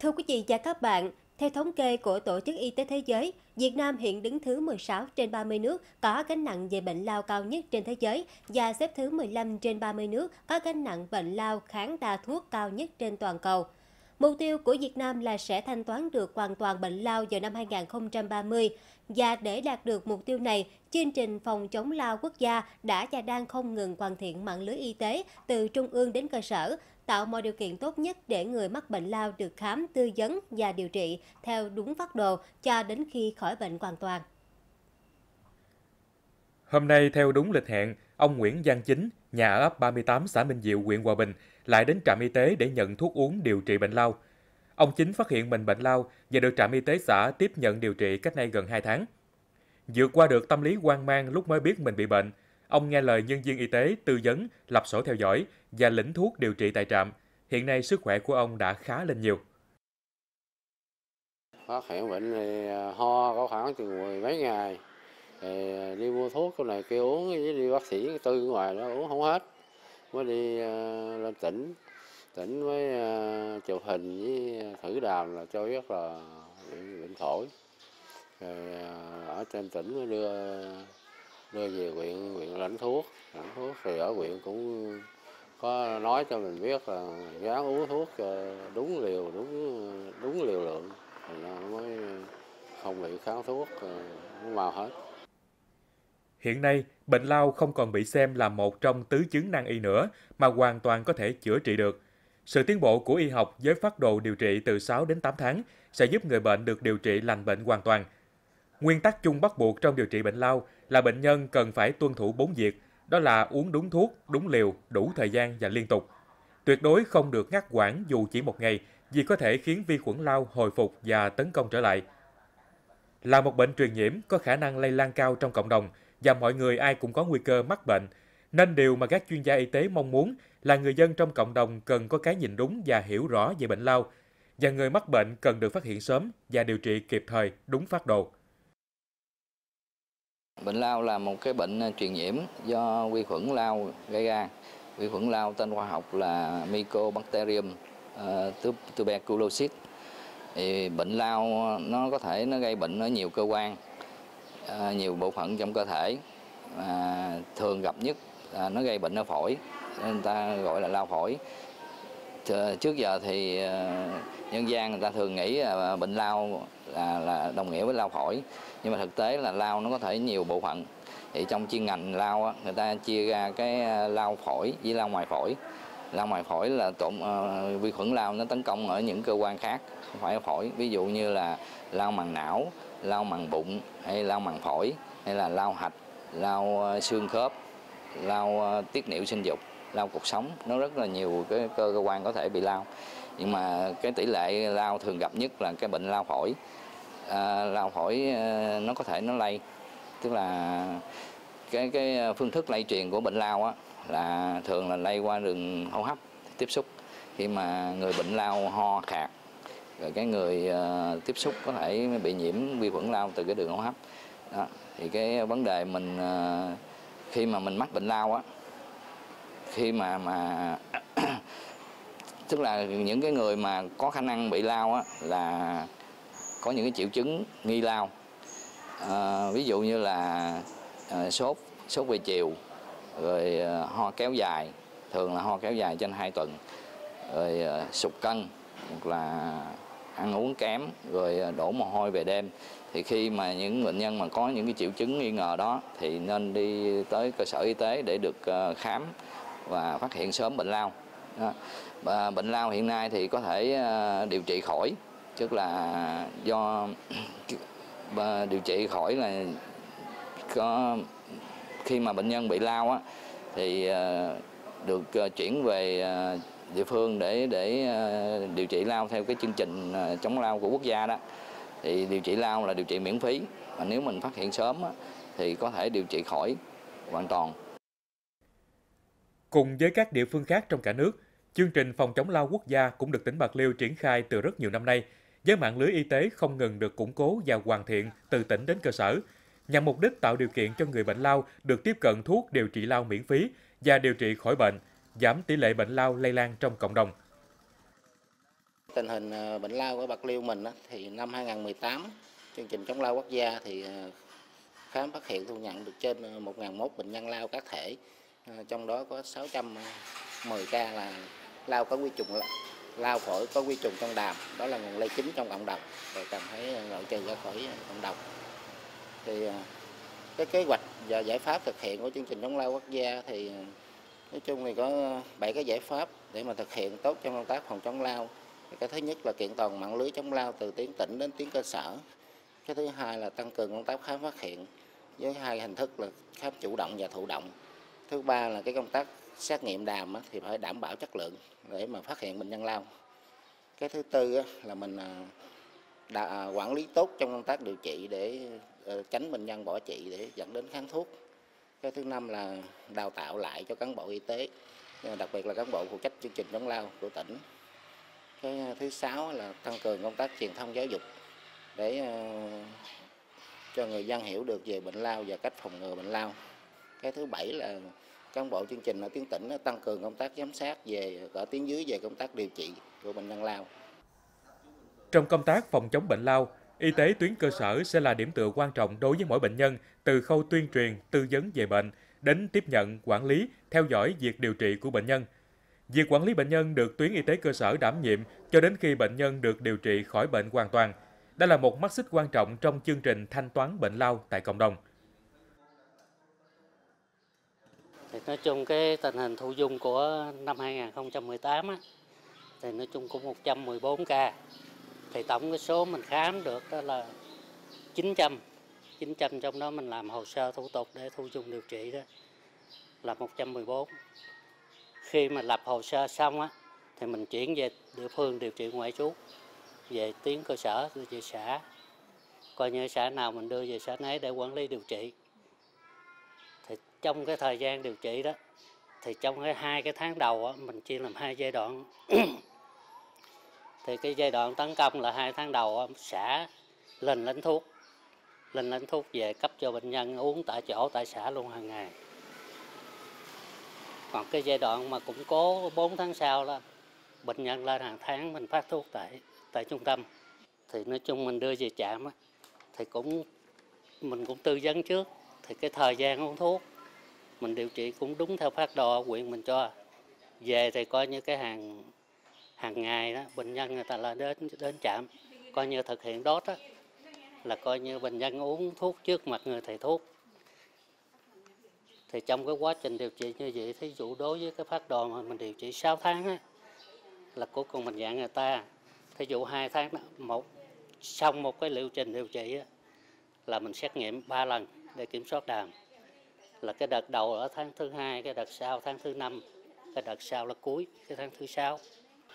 Thưa quý vị và các bạn, theo thống kê của Tổ chức Y tế Thế giới, Việt Nam hiện đứng thứ 16 trên 30 nước có gánh nặng về bệnh lao cao nhất trên thế giới và xếp thứ 15 trên 30 nước có gánh nặng bệnh lao kháng đa thuốc cao nhất trên toàn cầu. Mục tiêu của Việt Nam là sẽ thanh toán được hoàn toàn bệnh lao vào năm 2030 và để đạt được mục tiêu này, chương trình phòng chống lao quốc gia đã và đang không ngừng hoàn thiện mạng lưới y tế từ trung ương đến cơ sở, tạo mọi điều kiện tốt nhất để người mắc bệnh lao được khám, tư vấn và điều trị theo đúng phác đồ cho đến khi khỏi bệnh hoàn toàn. Hôm nay theo đúng lịch hẹn, ông Nguyễn Giang Chính, nhà ở ấp 38 xã Minh Diệu, huyện Hòa Bình, lại đến trạm y tế để nhận thuốc uống điều trị bệnh lao. Ông Chính phát hiện mình bệnh lao và được trạm y tế xã tiếp nhận điều trị cách nay gần 2 tháng. Vượt qua được tâm lý hoang mang lúc mới biết mình bị bệnh, ông nghe lời nhân viên y tế tư vấn, lập sổ theo dõi và lĩnh thuốc điều trị tại trạm. Hiện nay sức khỏe của ông đã khá lên nhiều. Phát hiện bệnh thì à, ho có khoảng chừng mười mấy ngày. Thì à, đi mua thuốc cái này kia uống với đi bác sĩ tư ngoài đó uống không hết. Mới đi uh, lên tỉnh. Tỉnh với uh, ờ, chụp hình với thử đàm là cho biết là bệnh, bệnh phổi. Rồi uh, ở trên tỉnh mới đưa đưa về huyện huyện lãnh thuốc. Lãnh thuốc thì ở huyện cũng có nói cho mình biết là dám uống thuốc cho đúng liều đúng đúng liều lượng. Thì nó mới không bị kháng thuốc nó mau hết. Hiện nay, bệnh lao không còn bị xem là một trong tứ chứng nan y nữa, mà hoàn toàn có thể chữa trị được. Sự tiến bộ của y học với phát đồ điều trị từ 6 đến 8 tháng sẽ giúp người bệnh được điều trị lành bệnh hoàn toàn. Nguyên tắc chung bắt buộc trong điều trị bệnh lao là bệnh nhân cần phải tuân thủ bốn việc, đó là uống đúng thuốc, đúng liều, đủ thời gian và liên tục. Tuyệt đối không được ngắt quãng dù chỉ một ngày vì có thể khiến vi khuẩn lao hồi phục và tấn công trở lại. Là một bệnh truyền nhiễm có khả năng lây lan cao trong cộng đồng và mọi người ai cũng có nguy cơ mắc bệnh, nên điều mà các chuyên gia y tế mong muốn là người dân trong cộng đồng cần có cái nhìn đúng và hiểu rõ về bệnh lao, và người mắc bệnh cần được phát hiện sớm và điều trị kịp thời đúng phát đồ. Bệnh lao là một cái bệnh à, truyền nhiễm do vi khuẩn lao gây ra. Vi khuẩn lao tên khoa học là Mycobacterium uh, tuberculosis. Thì bệnh lao nó có thể nó gây bệnh ở nhiều cơ quan, À, nhiều bộ phận trong cơ thể. à, thường gặp nhất à, nó gây bệnh ở phổi, nên ta gọi là lao phổi. Trước giờ thì à, nhân gian người ta thường nghĩ là bệnh lao là, là đồng nghĩa với lao phổi nhưng mà thực tế là lao nó có thể nhiều bộ phận thì trong chuyên ngành lao người ta chia ra cái à, lao phổi với lao ngoài phổi lao ngoài phổi là tổn uh, vi khuẩn lao nó tấn công ở những cơ quan khác không phải ở phổi ví dụ như là lao màng não lao màng bụng hay lao màng phổi hay là lao hạch lao ờ, xương khớp lao ờ, tiết niệu sinh dục lao cuộc sống. Nó rất là nhiều cái cơ quan có thể bị lao nhưng mà cái tỷ lệ lao thường gặp nhất là cái bệnh lao phổi. Ờ, à, lao phổi nó có thể nó lây. Tức là cái cái phương thức lây truyền của bệnh lao á là thường là lây qua đường hô hấp tiếp xúc. Khi mà người bệnh lao ho khạc rồi cái người ờ, tiếp xúc có thể bị nhiễm vi khuẩn lao từ cái đường hô hấp đó. thì cái vấn đề mình ờ, khi mà mình mắc bệnh lao á khi mà mà tức là những cái người mà có khả năng bị lao á là có những cái triệu chứng nghi lao à, ví dụ như là à, sốt sốt về chiều rồi à, ho kéo dài thường là ho kéo dài trên 2 tuần rồi à, sụt cân hoặc là ăn uống kém, rồi à, đổ mồ hôi về đêm thì khi mà những bệnh nhân mà có những cái triệu chứng nghi ngờ đó, thì nên đi tới cơ sở y tế để được à, khám và phát hiện sớm bệnh lao. Và bệnh lao hiện nay thì có thể à, điều trị khỏi, tức là do điều trị khỏi là có, khi mà bệnh nhân bị lao á, thì được chuyển về địa phương để để à, điều trị lao theo cái chương trình à, chống lao của quốc gia đó thì điều trị lao là điều trị miễn phí và nếu mình phát hiện sớm thì có thể điều trị khỏi hoàn toàn. Cùng với các địa phương khác trong cả nước, chương trình phòng chống lao quốc gia cũng được tỉnh Bạc Liêu triển khai từ rất nhiều năm nay với mạng lưới y tế không ngừng được củng cố và hoàn thiện từ tỉnh đến cơ sở, nhằm mục đích tạo điều kiện cho người bệnh lao được tiếp cận thuốc điều trị lao miễn phí và điều trị khỏi bệnh, giảm tỷ lệ bệnh lao lây lan trong cộng đồng. tình hình ờ, bệnh lao ở Bạc Liêu mình thì năm 2018 chương trình chống lao quốc gia thì ờ, khám phát hiện thu nhận được trên ờ, 1.001 bệnh nhân lao các thể, trong đó có 610 ca là lao có quy trùng lao phổi có quy trùng trong đàm, đó là nguồn lây chính trong cộng đồng và cần phải loại trừ ra khỏi cộng đồng. Thì cái kế hoạch và giải pháp thực hiện của chương trình chống lao quốc gia thì nói chung thì có 7 cái giải pháp để mà thực hiện tốt trong công tác phòng chống lao. Cái thứ nhất là kiện toàn mạng lưới chống lao từ tuyến tỉnh đến tuyến cơ sở. Cái thứ hai là tăng cường công tác khám phát hiện, với hai hình thức là khám chủ động và thụ động. Thứ ba là cái công tác xét nghiệm đàm thì phải đảm bảo chất lượng để mà phát hiện bệnh nhân lao. Cái thứ tư là mình à, đã à, quản lý tốt trong công tác điều trị để ờ, tránh bệnh nhân bỏ trị để dẫn đến kháng thuốc. Cái thứ năm là đào tạo lại cho cán bộ y tế, à, đặc biệt là cán bộ phụ trách chương trình chống lao của tỉnh. Cái à, thứ sáu là tăng cường công tác truyền thông giáo dục để à, cho người dân hiểu được về bệnh lao và cách phòng ngừa bệnh lao. Cái thứ bảy là cán bộ chương trình ở tuyến tỉnh tăng cường công tác giám sát về ở tuyến dưới về công tác điều trị của bệnh nhân lao. Trong công tác phòng chống bệnh lao, y tế tuyến cơ sở sẽ là điểm tựa quan trọng đối với mỗi bệnh nhân từ khâu tuyên truyền, tư vấn về bệnh đến tiếp nhận, quản lý, theo dõi việc điều trị của bệnh nhân. Việc quản lý bệnh nhân được tuyến y tế cơ sở đảm nhiệm cho đến khi bệnh nhân được điều trị khỏi bệnh hoàn toàn. Đây là một mắt xích quan trọng trong chương trình thanh toán bệnh lao tại cộng đồng. Thì nói chung cái tình hình thu dung của năm 2018 á, thì nói chung cũng 114 ca. Thì tổng cái số mình khám được đó là 900. 900 trong đó mình làm hồ sơ thủ tục để thu dung điều trị đó là 114. Khi mà lập hồ sơ xong á thì mình chuyển về địa phương điều trị ngoại trú về tuyến cơ sở về xã coi như xã nào mình đưa về xã nấy để quản lý điều trị thì trong cái thời gian điều trị đó thì trong cái hai cái tháng đầu á, mình chia làm hai giai đoạn thì cái giai đoạn tấn công là hai tháng đầu xã lên lãnh thuốc. Lên lãnh thuốc về cấp cho bệnh nhân uống tại chỗ tại xã luôn hàng ngày. Còn cái giai đoạn mà củng cố 4 tháng sau đó bệnh nhân lên hàng tháng mình phát thuốc tại tại trung tâm. Thì nói chung mình đưa về trạm á, thì cũng mình cũng tư vấn trước. Thì cái thời gian uống thuốc mình điều trị cũng đúng theo phát đồ quyện mình cho. Về thì coi như cái hàng hàng ngày đó bệnh nhân người ta là đến đến trạm coi như thực hiện đốt đó là coi như bệnh nhân uống thuốc trước mặt người thầy thuốc. Thì trong cái quá trình điều trị như vậy thí dụ đối với cái phát đồ mà mình điều trị 6 tháng á là cuối cùng mình dặn người ta. Thí dụ hai tháng đó, một xong một cái liệu trình điều trị á, là mình xét nghiệm 3 lần để kiểm soát đàm. Là cái đợt đầu ở tháng thứ hai cái đợt sau tháng thứ năm cái đợt sau là cuối cái tháng thứ sáu.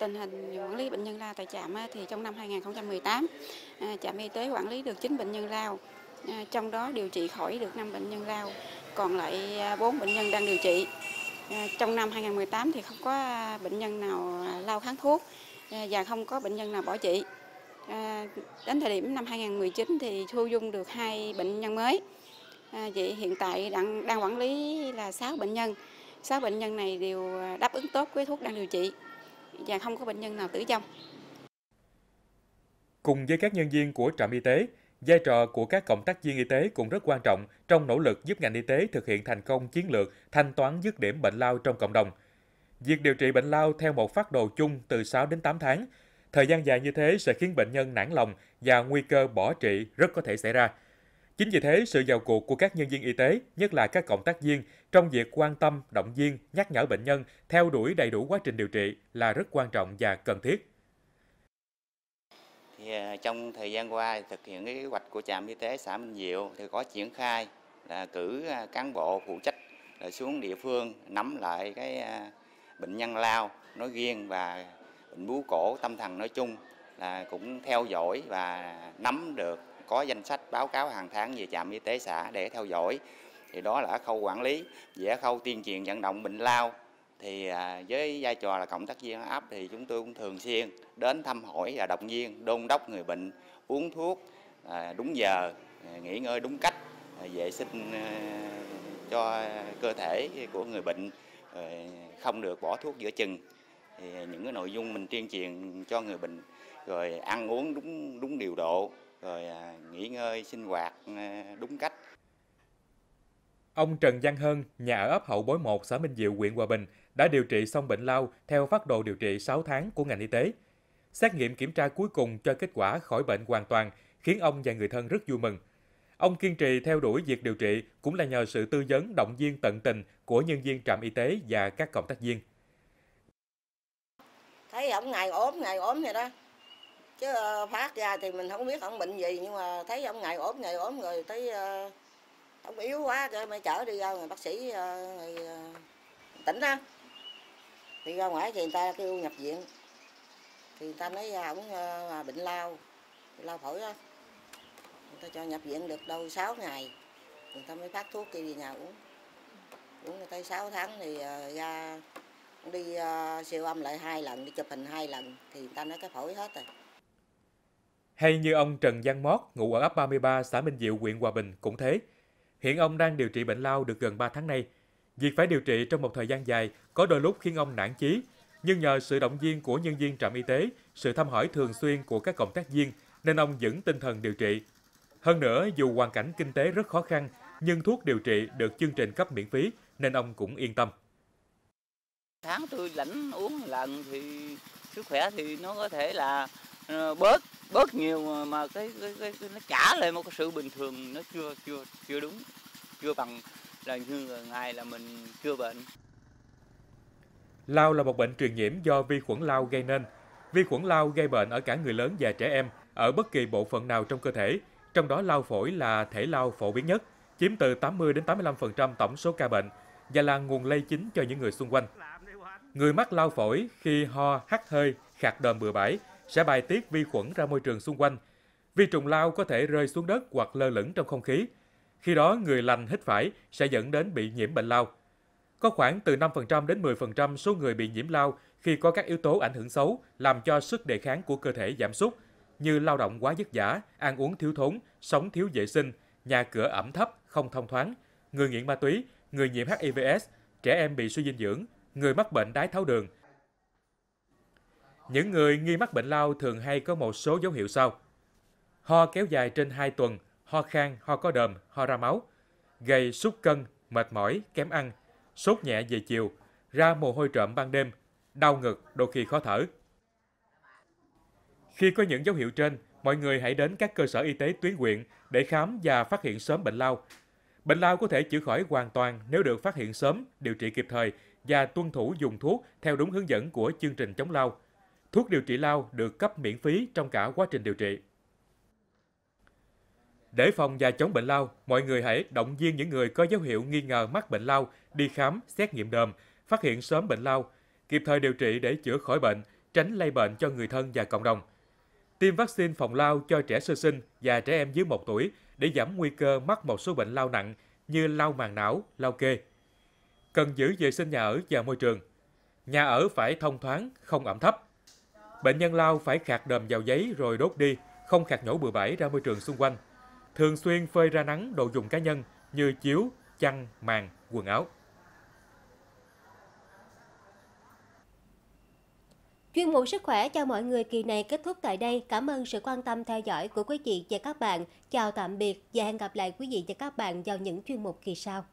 Tình hình quản lý bệnh nhân lao tại trạm thì trong năm 2018, à, trạm y tế quản lý được 9 bệnh nhân lao, à, trong đó điều trị khỏi được 5 bệnh nhân lao, còn lại à, 4 bệnh nhân đang điều trị. Trong năm 2018 thì không có bệnh nhân nào lao kháng thuốc và không có bệnh nhân nào bỏ trị. Đến thời điểm năm 2019 thì thu dung được hai bệnh nhân mới. Vậy hiện tại đang đang quản lý là 6 bệnh nhân. 6 bệnh nhân này đều đáp ứng tốt với thuốc đang điều trị và không có bệnh nhân nào tử vong. Cùng với các nhân viên của trạm y tế, vai trò của các cộng tác viên y tế cũng rất quan trọng trong nỗ lực giúp ngành y tế thực hiện thành công chiến lược thanh toán dứt điểm bệnh lao trong cộng đồng. Việc điều trị bệnh lao theo một phát đồ chung từ 6 đến 8 tháng, thời gian dài như thế sẽ khiến bệnh nhân nản lòng và nguy cơ bỏ trị rất có thể xảy ra. Chính vì thế, sự vào cuộc của các nhân viên y tế, nhất là các cộng tác viên, trong việc quan tâm, động viên, nhắc nhở bệnh nhân theo đuổi đầy đủ quá trình điều trị là rất quan trọng và cần thiết. Thì à, trong thời gian qua thực hiện cái kế hoạch của trạm y tế xã Minh Diệu thì có triển khai là cử à, cán bộ phụ trách là xuống địa phương nắm lại cái à, bệnh nhân lao nói riêng và bệnh bú cổ tâm thần nói chung là cũng theo dõi và nắm được có danh sách báo cáo hàng tháng về trạm y tế xã để theo dõi. Thì đó là khâu quản lý, về khâu tuyên truyền vận động bệnh lao. Thì à, với vai trò là cộng tác viên áp thì chúng tôi cũng thường xuyên đến thăm hỏi và động viên, đôn đốc người bệnh uống thuốc à, đúng giờ à, nghỉ ngơi đúng cách vệ sinh cho cơ thể của người bệnh không được bỏ thuốc giữa chừng. Thì những cái nội dung mình tuyên truyền cho người bệnh, rồi ăn uống đúng đúng điều độ rồi à, nghỉ ngơi sinh hoạt à, đúng cách Ông Trần Văn Hân, nhà ở ấp Hậu Bối 1, xã Minh Diệu, huyện Hòa Bình, đã điều trị xong bệnh lao theo phát đồ điều trị 6 tháng của ngành y tế. Xét nghiệm kiểm tra cuối cùng cho kết quả khỏi bệnh hoàn toàn, khiến ông và người thân rất vui mừng. Ông kiên trì theo đuổi việc điều trị cũng là nhờ sự tư vấn động viên tận tình của nhân viên trạm y tế và các cộng tác viên. Thấy ông ngày ốm, ngày ốm vậy đó. Chứ ờ, phát ra thì mình không biết ông bệnh gì nhưng mà thấy ông ngày ốm, ngày ốm rồi thấy ông ờ, yếu quá cho mới chở đi ra người bác sĩ người, ờ, tỉnh á. Đi ra ngoài thì người ta kêu nhập viện. Thì người ta nói à, ông bệnh lao, lao phổi á ta cho nhập viện được đâu 6 ngày người ta mới phát thuốc kia về nhà uống uống tới 6 tháng thì ra đi siêu âm lại hai lần đi chụp hình hai lần thì người ta nói cái phổi hết rồi hay như ông Trần Giang Mót, ngụ ở ấp 33, xã Minh Diệu, huyện Hòa Bình cũng thế. Hiện ông đang điều trị bệnh lao được gần 3 tháng nay. Việc phải điều trị trong một thời gian dài có đôi lúc khiến ông nản chí, nhưng nhờ sự động viên của nhân viên trạm y tế, sự thăm hỏi thường xuyên của các cộng tác viên nên ông vững tinh thần điều trị hơn nữa, dù hoàn cảnh kinh tế rất khó khăn, nhưng thuốc điều trị được chương trình cấp miễn phí nên ông cũng yên tâm. Tháng tôi lãnh uống lần thì sức khỏe thì nó có thể là ờ, bớt bớt nhiều mà cái, cái, cái, cái nó trả lại một cái sự bình thường nó chưa chưa chưa đúng chưa bằng là như ngày là mình chưa bệnh. Lao là một bệnh truyền nhiễm do vi khuẩn lao gây nên. Vi khuẩn lao gây bệnh ở cả người lớn và trẻ em ở bất kỳ bộ phận nào trong cơ thể, trong đó lao phổi là thể lao phổ biến nhất, chiếm từ 80 đến 85% tổng số ca bệnh và là nguồn lây chính cho những người xung quanh. Người mắc lao phổi khi ho, hắt hơi, khạc đờm bừa bãi sẽ bài tiết vi khuẩn ra môi trường xung quanh. Vi trùng lao có thể rơi xuống đất hoặc lơ lửng trong không khí. Khi đó, người lành hít phải sẽ dẫn đến bị nhiễm bệnh lao. Có khoảng từ 5% đến 10% số người bị nhiễm lao khi có các yếu tố ảnh hưởng xấu làm cho sức đề kháng của cơ thể giảm sút, như lao động quá vất vả, ăn uống thiếu thốn, sống thiếu vệ sinh, nhà cửa ẩm thấp, không thông thoáng, người nghiện ma túy, người nhiễm HIVS, trẻ em bị suy dinh dưỡng, người mắc bệnh đái tháo đường. Những người nghi mắc bệnh lao thường hay có một số dấu hiệu sau. Ho kéo dài trên 2 tuần, ho khan, ho có đờm, ho ra máu, gầy sút cân, mệt mỏi, kém ăn, sốt nhẹ về chiều, ra mồ hôi trộm ban đêm, đau ngực, đôi khi khó thở. Khi có những dấu hiệu trên, mọi người hãy đến các cơ sở y tế tuyến huyện để khám và phát hiện sớm bệnh lao. Bệnh lao có thể chữa khỏi hoàn toàn nếu được phát hiện sớm, điều trị kịp thời và tuân thủ dùng thuốc theo đúng hướng dẫn của chương trình chống lao. Thuốc điều trị lao được cấp miễn phí trong cả quá trình điều trị. Để phòng và chống bệnh lao, mọi người hãy động viên những người có dấu hiệu nghi ngờ mắc bệnh lao đi khám, xét nghiệm đờm, phát hiện sớm bệnh lao, kịp thời điều trị để chữa khỏi bệnh, tránh lây bệnh cho người thân và cộng đồng tiêm vaccine phòng lao cho trẻ sơ sinh và trẻ em dưới 1 tuổi để giảm nguy cơ mắc một số bệnh lao nặng như lao màng não, lao kê. Cần giữ vệ sinh nhà ở và môi trường. Nhà ở phải thông thoáng, không ẩm thấp. Bệnh nhân lao phải khạc đờm vào giấy rồi đốt đi, không khạc nhổ bừa bãi ra môi trường xung quanh. Thường xuyên phơi ra nắng đồ dùng cá nhân như chiếu, chăn, màn, quần áo. Chuyên mục sức khỏe cho mọi người kỳ này kết thúc tại đây. Cảm ơn sự quan tâm theo dõi của quý vị và các bạn. Chào tạm biệt và hẹn gặp lại quý vị và các bạn vào những chuyên mục kỳ sau.